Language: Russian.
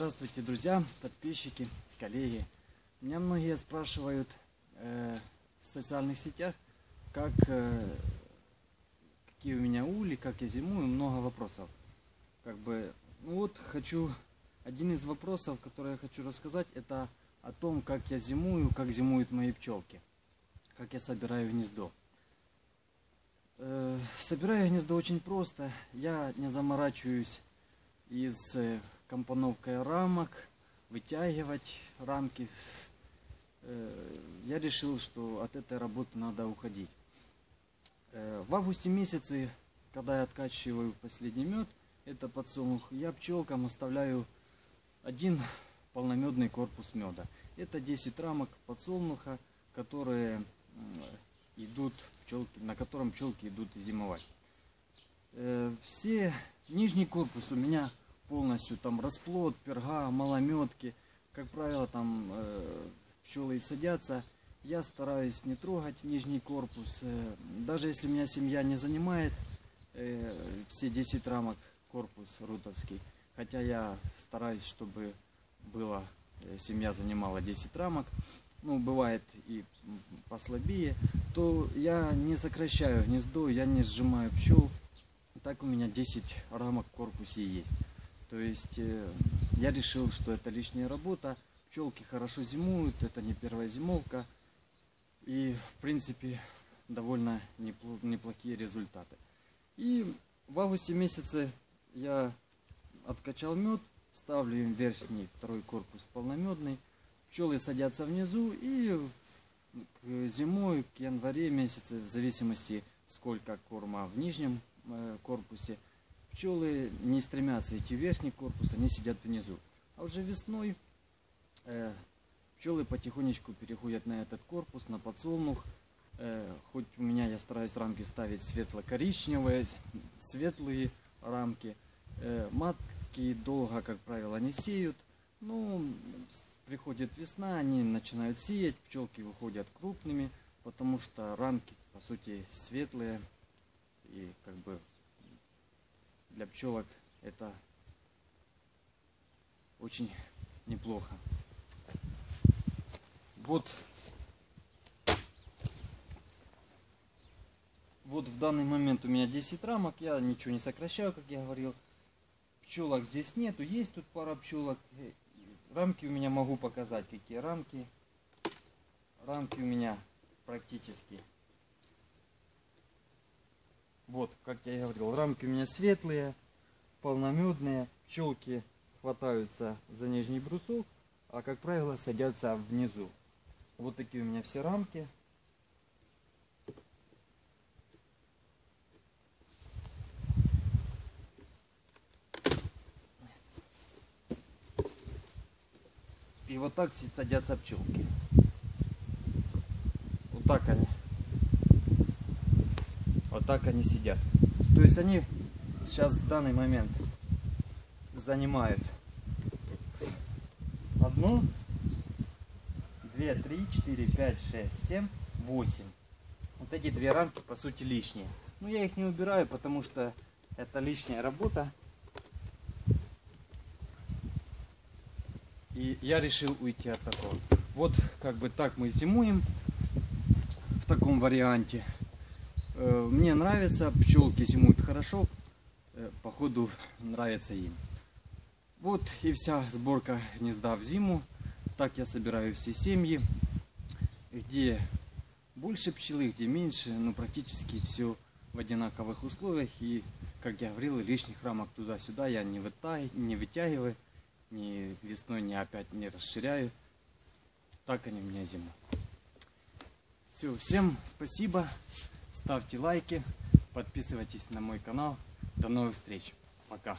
Здравствуйте, друзья, подписчики, коллеги. Меня многие спрашивают э, в социальных сетях, как, э, какие у меня ули, как я зимую, много вопросов. Как бы, ну вот хочу, один из вопросов, который я хочу рассказать, это о том, как я зимую, как зимуют мои пчелки, как я собираю гнездо. Э, собираю гнездо очень просто, я не заморачиваюсь из компоновкой рамок, вытягивать рамки. Я решил, что от этой работы надо уходить. В августе месяце, когда я откачиваю последний мед, это подсолнух, я пчелкам оставляю один полномедный корпус меда. Это 10 рамок подсолнуха, которые идут пчелки, на котором пчелки идут зимовать. Все нижний корпус у меня полностью там расплод, перга, малометки. Как правило, там э, пчелы садятся. Я стараюсь не трогать нижний корпус. Э, даже если у меня семья не занимает э, все 10 рамок корпус рутовский. Хотя я стараюсь, чтобы было, э, семья занимала 10 рамок. Ну, бывает и послабее. То я не сокращаю гнездо, я не сжимаю пчел. Так у меня 10 рамок в корпусе есть. То есть э, я решил, что это лишняя работа. Пчелки хорошо зимуют, это не первая зимовка. И в принципе довольно неплохие результаты. И в августе месяце я откачал мед, ставлю им верхний второй корпус полномедный. Пчелы садятся внизу и к зимой, к январе месяце, в зависимости сколько корма в нижнем корпусе, пчелы не стремятся идти в верхний корпус, они сидят внизу. А уже весной э, пчелы потихонечку переходят на этот корпус, на подсолнух. Э, хоть у меня я стараюсь рамки ставить светло-коричневые, светлые рамки. Э, матки долго, как правило, не сеют. Ну, приходит весна, они начинают сеять, пчелки выходят крупными, потому что рамки, по сути, светлые и как бы для пчелок это очень неплохо. Вот, вот в данный момент у меня 10 рамок, я ничего не сокращаю, как я говорил. Пчелок здесь нету, есть тут пара пчелок. Рамки у меня могу показать, какие рамки. Рамки у меня практически вот, как я и говорил, рамки у меня светлые, полномедные. Пчелки хватаются за нижний брусок, а как правило садятся внизу. Вот такие у меня все рамки. И вот так садятся пчелки. Вот так они так они сидят. То есть они сейчас в данный момент занимают одну, две, три, четыре, пять, шесть, семь, восемь. Вот эти две рамки по сути лишние. Но я их не убираю, потому что это лишняя работа. И я решил уйти от такого. Вот как бы так мы зимуем в таком варианте. Э, мне нравится, пчелки зимуют хорошо, э, походу нравится им. Вот и вся сборка гнезда в зиму. Так я собираю все семьи, где больше пчелы, где меньше, но практически все в одинаковых условиях. И, как я говорил, лишних рамок туда-сюда я не, вытягиваю, не вытягиваю, ни весной, ни опять не расширяю. Так они у меня зимой. Все, всем спасибо ставьте лайки, подписывайтесь на мой канал. До новых встреч. Пока.